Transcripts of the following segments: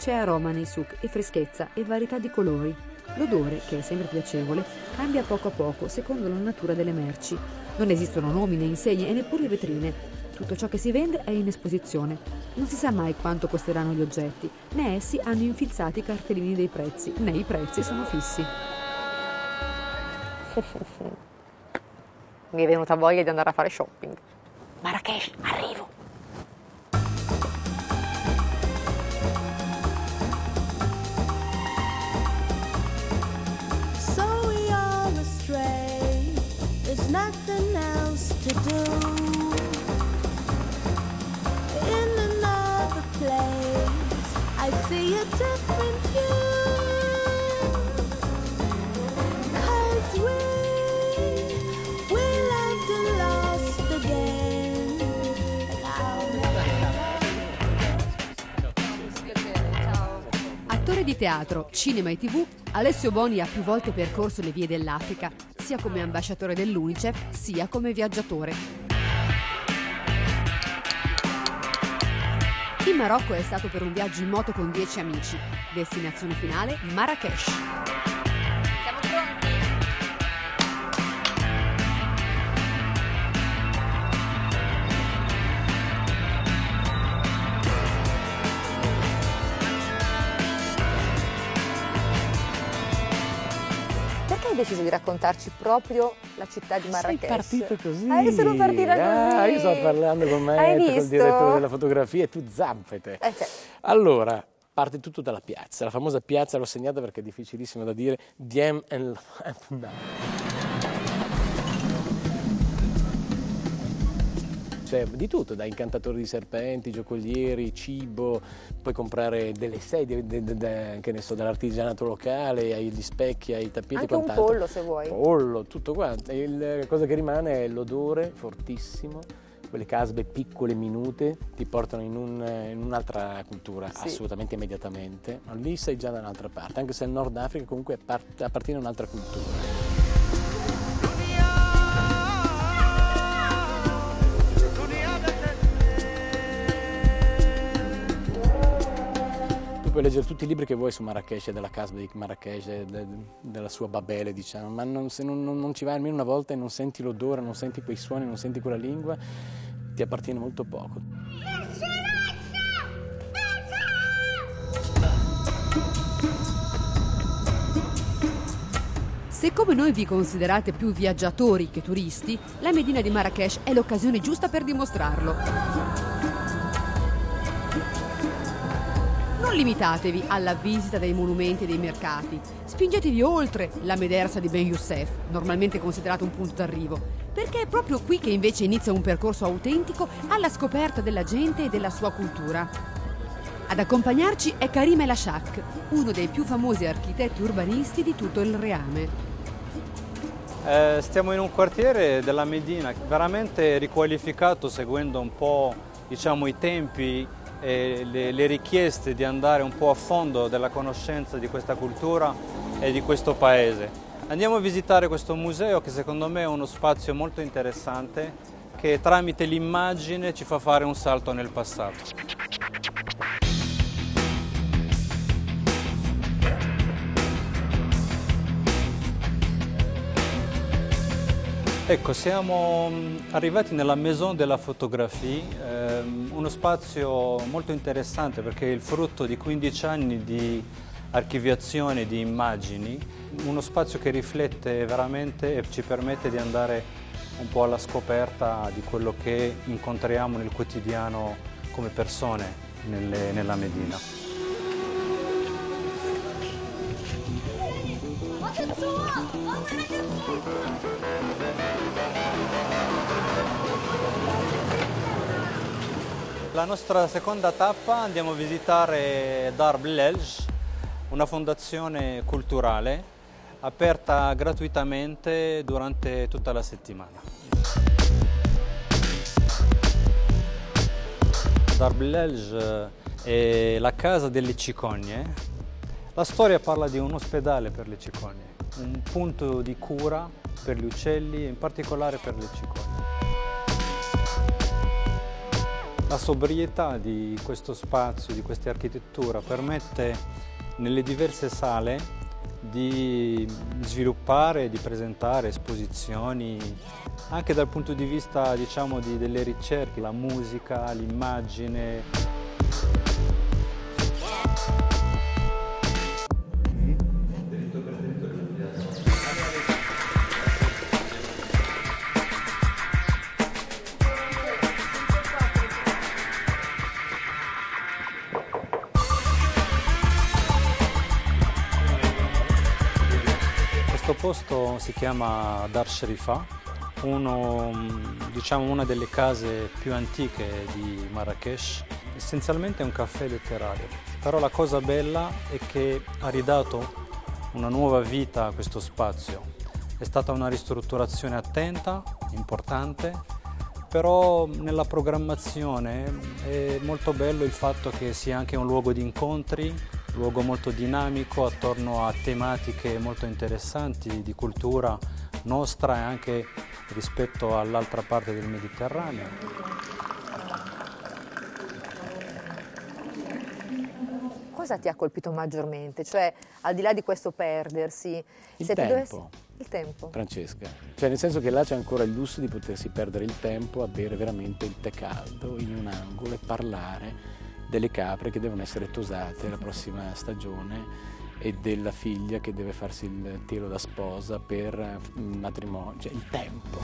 C'è aroma nei suc e freschezza e varietà di colori. L'odore, che è sempre piacevole, cambia poco a poco secondo la natura delle merci. Non esistono nomi né insegni e neppure vetrine. Tutto ciò che si vende è in esposizione. Non si sa mai quanto costeranno gli oggetti, né essi hanno infilzati i cartellini dei prezzi, né i prezzi sono fissi. Mi è venuta voglia di andare a fare shopping. Marrakesh, arrivo! Nothing else to do. In another place, I see a different you. Cause we, we loved and lost again. And I'll di teatro, cinema e tv, Alessio Boni ha più volte percorso le vie dell'Africa, sia come ambasciatore dell'UNICEF, sia come viaggiatore. In Marocco è stato per un viaggio in moto con 10 amici. Destinazione finale Marrakesh. Deciso di raccontarci proprio la città di Sei Marrakesh? partito così. Ah, sono partita Ah, così. io sto parlando con me, visto? direttore della fotografia e tu zampete. Eh, cioè, Allora, parte tutto dalla piazza. La famosa piazza l'ho segnata perché è difficilissimo da dire. Diem en C'è di tutto, da incantatori di serpenti, giocolieri, cibo, puoi comprare delle sedie, de- de- de- che ne so, dall'artigianato locale, ai gli specchi, ai tappeti anche e un quant'altro. pollo se vuoi. Pollo, tutto quanto. La cosa che rimane è l'odore fortissimo. Quelle casbe piccole, minute, ti portano in, un- in un'altra cultura, Sì. assolutamente immediatamente. Ma lì sei già da un'altra parte, anche se il Nord Africa comunque par- appartiene a un'altra cultura. Puoi leggere tutti i libri che vuoi su Marrakesh della casa di Marrakesh, de- della sua Babele, diciamo, ma non- se non- non ci vai almeno una volta e non senti l'odore, non senti quei suoni, non senti quella lingua, ti appartiene molto poco. Se come noi vi considerate più viaggiatori che turisti, la Medina di Marrakesh è l'occasione giusta per dimostrarlo. Non limitatevi alla visita dei monumenti e dei mercati, spingetevi oltre la Medersa di Ben Youssef, normalmente considerato un punto d'arrivo, perché è proprio qui che invece inizia un percorso autentico alla scoperta della gente e della sua cultura. Ad accompagnarci è Karim El Ashak, uno dei più famosi architetti urbanisti di tutto il reame. Eh, stiamo in un quartiere della Medina veramente riqualificato seguendo un po' diciamo, i tempi e le, le richieste di andare un po' a fondo della conoscenza di questa cultura e di questo paese. Andiamo a visitare questo museo che secondo me è uno spazio molto interessante che tramite l'immagine ci fa fare un salto nel passato. Ecco, siamo mm, arrivati nella Maison de la Photographie, ehm, uno spazio molto interessante perché è il frutto di 15 anni di archiviazione di immagini, uno spazio che riflette veramente e ci permette di andare un po' alla scoperta di quello che incontriamo nel quotidiano come persone nelle- nella Medina. La nostra seconda tappa andiamo a visitare Dar Blelj, una fondazione culturale aperta gratuitamente durante tutta la settimana. Dar Blelj è la casa delle cicogne. La storia parla di un ospedale per le cicogne, un punto di cura per gli uccelli, in particolare per le cicogne. La sobrietà di questo spazio, di questa architettura, permette nelle diverse sale di sviluppare, di presentare esposizioni anche dal punto di vista diciamo, di, delle ricerche, la musica, l'immagine. Posto si chiama Dar Sharifah, uno, diciamo, una delle case più antiche di Marrakesh. Essenzialmente è un caffè letterario, però la cosa bella è che ha ridato una nuova vita a questo spazio. È stata una ristrutturazione attenta, importante, però nella programmazione è molto bello il fatto che sia anche un luogo di incontri, luogo molto dinamico attorno a tematiche molto interessanti di cultura nostra e anche rispetto all'altra parte del Mediterraneo. Cosa ti ha colpito maggiormente? Cioè, al di là di questo perdersi, Il se ti tempo. dovessi- Il tempo. Francesca. Cioè nel senso che là c'è ancora il lusso di potersi perdere il tempo a bere veramente il tè caldo in un angolo e parlare delle capre che devono essere tosate la prossima stagione e della figlia che deve farsi il telo da sposa per eh, il matrimonio, cioè il tempo.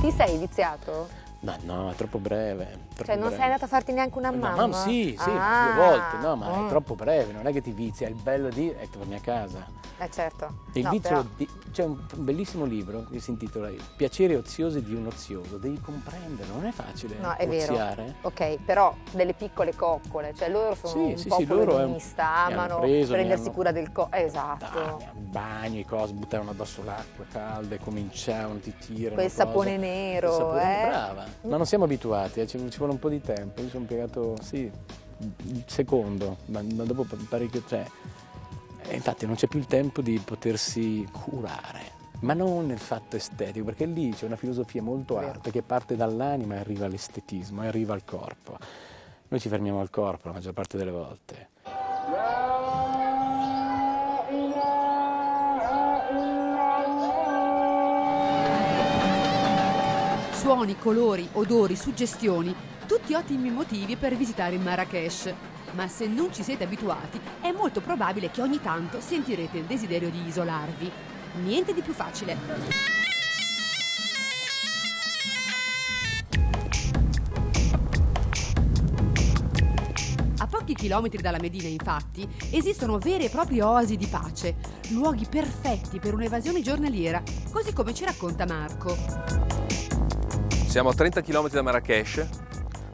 Ti sei viziato? Ma no, è troppo breve. troppo Cioè, non breve. sei andata a farti neanche una mamma? ma sì, sì, Ah. due volte, no, ma Mm. è troppo breve, non è che ti vizia, il bello di è torni a casa. Eh certo. Il No, vizio però- di- c'è un bellissimo libro che si intitola piaceri oziosi di un ozioso, devi comprenderlo, non è facile No, è vero. oziare. Ok, però delle piccole coccole, cioè loro sono Sì, un sì, sì, popolo loro è mi hanno amano preso, prendersi hanno- cura del corpo. Dai, Esatto. bagni, cose, buttavano addosso l'acqua calda e cominciavano, ti tirano. Quel sapone nero, Quel sapone- eh? Brava, ma non siamo abituati, eh, ci, ci vuole un po' di tempo. Io sono impiegato, sì, il secondo, ma, ma dopo parecchio, cioè, e infatti non c'è più il tempo di potersi curare. Ma non nel fatto estetico, perché lì c'è una filosofia molto alta che parte dall'anima e arriva all'estetismo e arriva al corpo. Noi ci fermiamo al corpo la maggior parte delle volte. Suoni, colori, odori, suggestioni, tutti ottimi motivi per visitare Marrakesh. Ma se non ci siete abituati, è molto probabile che ogni tanto sentirete il desiderio di isolarvi. Niente di più facile. A pochi chilometri dalla Medina, infatti, esistono vere e proprie oasi di pace, luoghi perfetti per un'evasione giornaliera, così come ci racconta Marco. Siamo a 30 km da Marrakesh,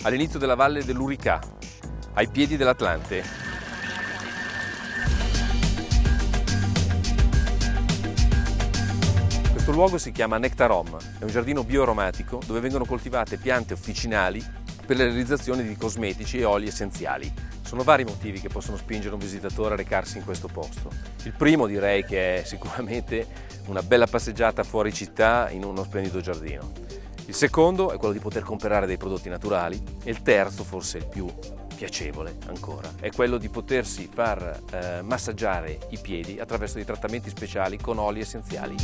all'inizio della valle dell'Urica, ai piedi dell'Atlante. Questo luogo si chiama Nectarom, è un giardino bioaromatico dove vengono coltivate piante officinali per la realizzazione di cosmetici e oli essenziali. Sono vari motivi che possono spingere un visitatore a recarsi in questo posto. Il primo direi che è sicuramente una bella passeggiata fuori città in uno splendido giardino. Il secondo è quello di poter comprare dei prodotti naturali e il terzo, forse il più piacevole ancora, è quello di potersi far eh, massaggiare i piedi attraverso dei trattamenti speciali con oli essenziali.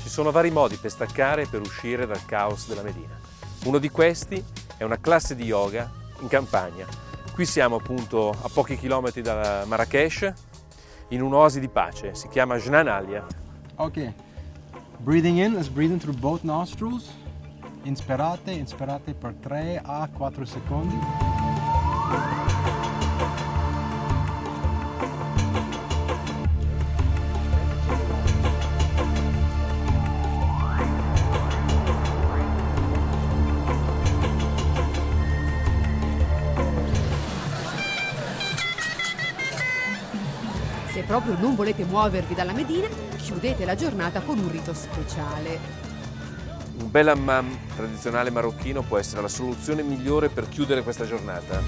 Ci sono vari modi per staccare e per uscire dal caos della Medina. Uno di questi è una classe di yoga in campagna. Qui siamo appunto a pochi chilometri da Marrakesh, in un'oasi di pace, si chiama Jnanalia. Ok. Breathing in, let's breathe in through both nostrils. Inspirate, inspirate per 3 a 4 secondi. Proprio non volete muovervi dalla Medina, chiudete la giornata con un rito speciale. Un bel hammam tradizionale marocchino può essere la soluzione migliore per chiudere questa giornata.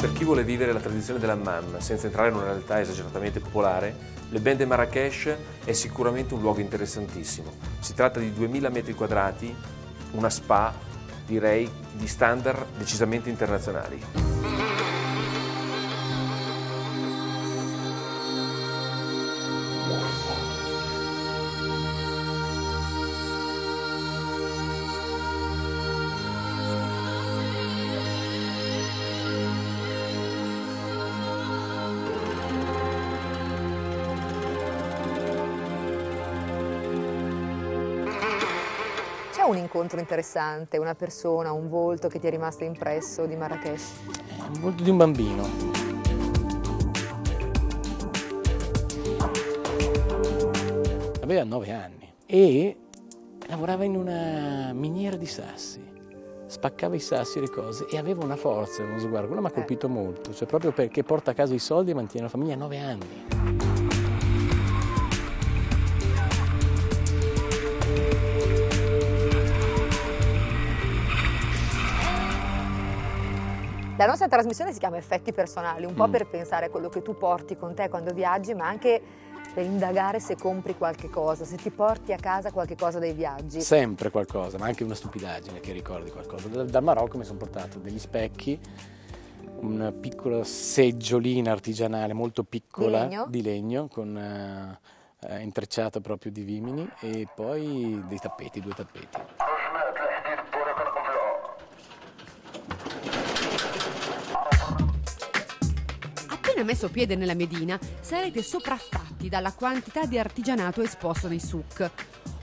Per chi vuole vivere la tradizione dell'hammam senza entrare in una realtà esageratamente popolare, le Bende Marrakesh è sicuramente un luogo interessantissimo. Si tratta di 2000 metri quadrati, una spa, direi, di standard decisamente internazionali. Incontro interessante, una persona, un volto che ti è rimasto impresso di Marrakesh? Il volto di un bambino. Aveva nove anni e lavorava in una miniera di sassi. Spaccava i sassi e le cose e aveva una forza, uno sguardo. Quello mi ha colpito molto, cioè proprio perché porta a casa i soldi e mantiene la famiglia a nove anni. La nostra trasmissione si chiama Effetti personali, un po' Mm. per pensare a quello che tu porti con te quando viaggi, ma anche per indagare se compri qualche cosa, se ti porti a casa qualche cosa dai viaggi. Sempre qualcosa, ma anche una stupidaggine che ricordi qualcosa. Dal, dal Marocco mi sono portato degli specchi, una piccola seggiolina artigianale molto piccola Di legno? di legno, con eh, eh, intrecciata proprio di vimini e poi dei tappeti, due tappeti. Appena messo piede nella Medina, sarete sopraffatti dalla quantità di artigianato esposto nei souk.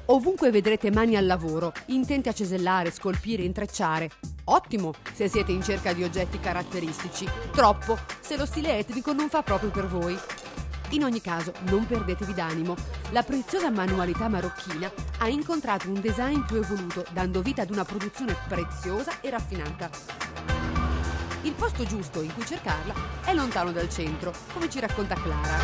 Ovunque vedrete mani al lavoro, intenti a cesellare, scolpire, intrecciare. Ottimo se siete in cerca di oggetti caratteristici, troppo se lo stile etnico non fa proprio per voi. In ogni caso, non perdetevi d'animo. La preziosa manualità marocchina ha incontrato un design più evoluto, dando vita ad una produzione preziosa e raffinata. Il posto giusto in cui cercarla è lontano dal centro, come ci racconta Clara.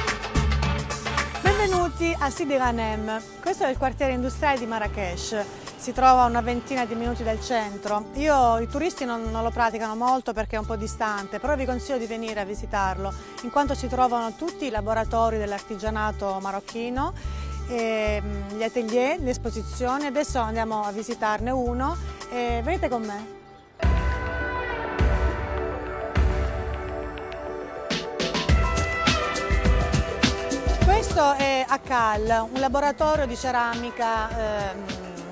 Benvenuti a Sidi Ghanem. Questo è il quartiere industriale di Marrakesh. Si trova a una ventina di minuti dal centro. Io i turisti non, non lo praticano molto perché è un po' distante, però vi consiglio di venire a visitarlo, in quanto si trovano tutti i laboratori dell'artigianato marocchino, e, mm, gli atelier, esposizioni. Adesso andiamo a visitarne uno. E venite con me. Questo è Acal, un laboratorio di ceramica ehm,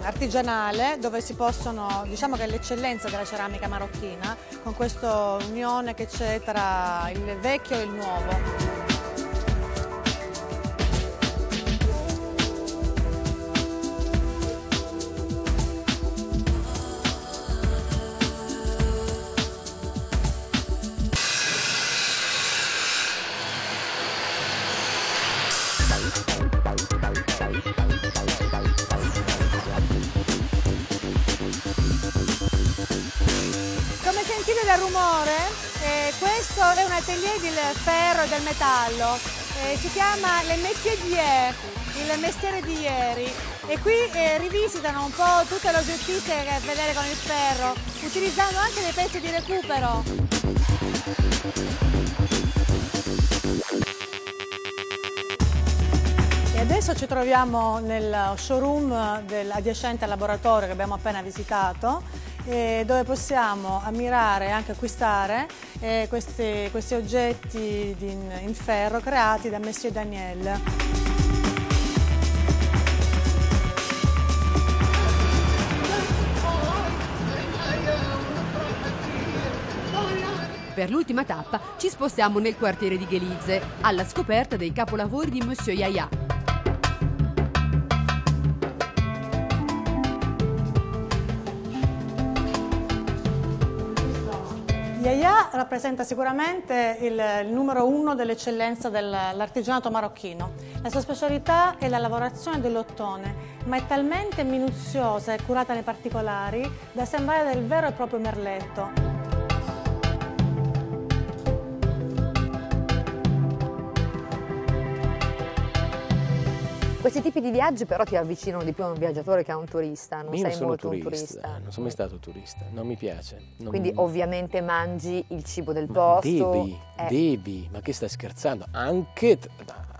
artigianale dove si possono, diciamo che è l'eccellenza della ceramica marocchina, con questa unione che c'è tra il vecchio e il nuovo. Un atelier del ferro e del metallo, Eh, si chiama Le Métier d'hier, il mestiere di ieri e qui eh, rivisitano un po' tutte le oggettistiche che ha a vedere con il ferro, utilizzando anche dei pezzi di recupero. Adesso ci troviamo nel showroom del- adiacente al laboratorio che abbiamo appena visitato, eh, dove possiamo ammirare e anche acquistare eh, questi, questi oggetti in, in ferro creati da Monsieur Daniel. Per l'ultima tappa ci spostiamo nel quartiere di Ghelizze, alla scoperta dei capolavori di Monsieur Yaya. Yaya rappresenta sicuramente il, il numero uno dell'eccellenza dell'artigianato marocchino. La sua specialità è la lavorazione dell'ottone, ma è talmente minuziosa e curata nei particolari da sembrare del vero e proprio merletto. Questi tipi di viaggi però ti avvicinano di più a un viaggiatore che a un turista, non Io non sei sono molto turista, un turista. non sono mai stato turista, non mi piace. Non- Quindi ovviamente mangi il cibo del Ma posto. Devi, eh, devi, ma che stai scherzando? Anche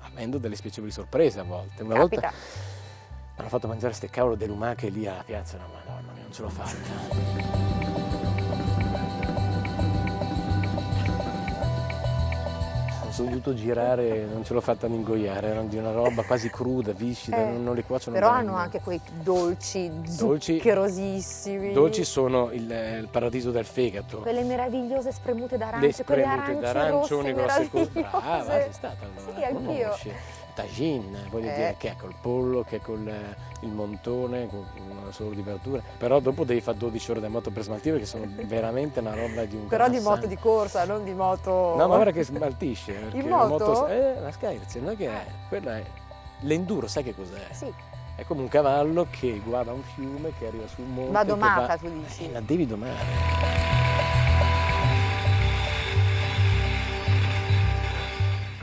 avendo delle spiacevoli sorprese a volte. Una volta capita. mi hanno fatto mangiare ste cavolo di lumache lì alla piazza, no, madonna non ce l'ho fatta. Sono dovuto girare, non ce l'ho fatta ad ingoiare, erano di una roba quasi cruda, viscida, Eh, non, non li cuociono Però hanno anche quei dolci Dolci- zuccherosissimi. Dolci sono il, il paradiso del fegato. Quelle meravigliose spremute d'arancia, Le quelle spremute arance d'arancioni rosse grosse meravigliose. Brava, sei stata allora. Sì, anch'io. Tagine, voglio Eh. dire, che è col pollo, che è col eh, il montone, con uno solo di verdure. Però dopo devi fare 12 ore di moto per smaltire, che sono veramente una roba di un Però di moto di corsa, non di moto... No, ma guarda che smaltisce. In la moto? eh, ma scherzi, non è che è. Quella è. L'enduro, sai che cos'è? Sì, È come un cavallo che guarda un fiume, che arriva sul monte. va che domata, va- tu dici. Eh, la devi domare.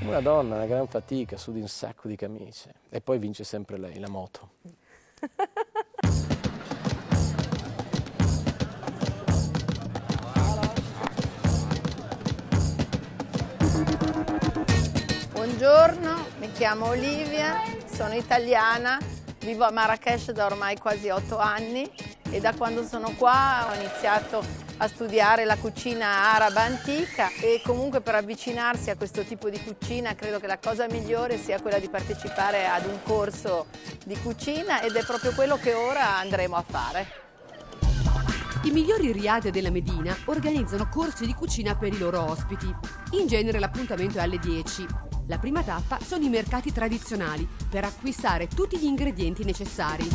Una donna, una gran fatica, su di un sacco di camicie. E poi vince sempre lei, la moto. Buongiorno, mi chiamo Olivia, sono italiana, vivo a Marrakesh da ormai quasi otto anni e da quando sono qua ho iniziato a studiare la cucina araba antica e comunque per avvicinarsi a questo tipo di cucina credo che la cosa migliore sia quella di partecipare ad un corso di cucina ed è proprio quello che ora andremo a fare. I migliori riad della Medina organizzano corsi di cucina per i loro ospiti. In genere l'appuntamento è alle 10. La prima tappa sono i mercati tradizionali per acquistare tutti gli ingredienti necessari.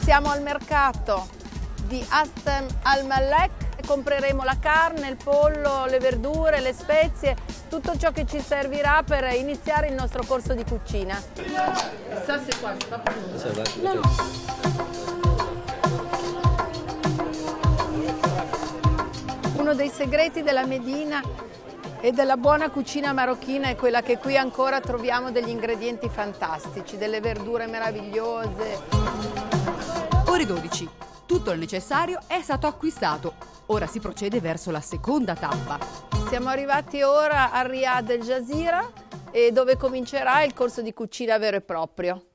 Siamo al mercato di Astem al-Malek e compreremo la carne, il pollo, le verdure, le spezie, tutto ciò che ci servirà per iniziare il nostro corso di cucina. Uno dei segreti della Medina e della buona cucina marocchina è quella che qui ancora troviamo degli ingredienti fantastici, delle verdure meravigliose, Ore 12. Tutto il necessario è stato acquistato. Ora si procede verso la seconda tappa. Siamo arrivati ora a Riyadh El Jazeera dove comincerà il corso di cucina vero e proprio.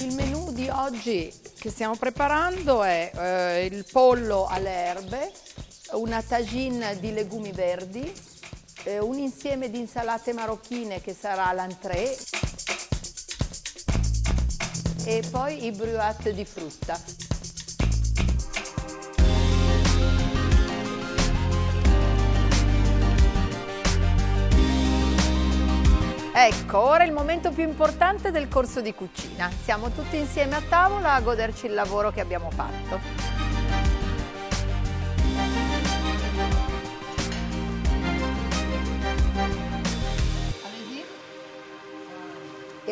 Il menù di oggi che stiamo preparando è eh, il pollo alle erbe, una tagine di legumi verdi, eh, un insieme di insalate marocchine che sarà l'entrée e poi i bruat di frutta. Ecco, ora è il momento più importante del corso di cucina. Siamo tutti insieme a tavola a goderci il lavoro che abbiamo fatto.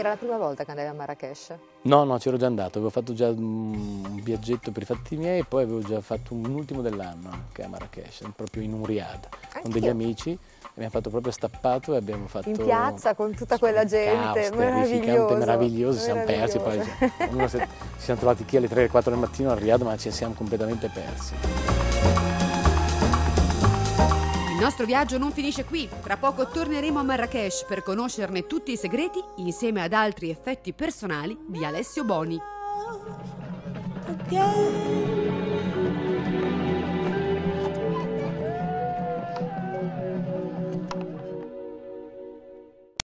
Era la prima volta che andavi a Marrakesh? No, no, c'ero già andato, avevo fatto già un viaggetto per i fatti miei e poi avevo già fatto un ultimo dell'anno anche a Marrakesh, proprio in un riad, con degli siamo abbiamo fatto proprio stappato e abbiamo fatto... In piazza con tutta quella gente, caos meraviglioso. meraviglioso, ci siamo persi, poi ci siamo trovati qui alle 3-4 del mattino al riad ma ci siamo completamente persi. Nostro viaggio non finisce qui. Tra poco torneremo a Marrakesh per conoscerne tutti i segreti insieme ad altri effetti personali di Alessio Boni. again.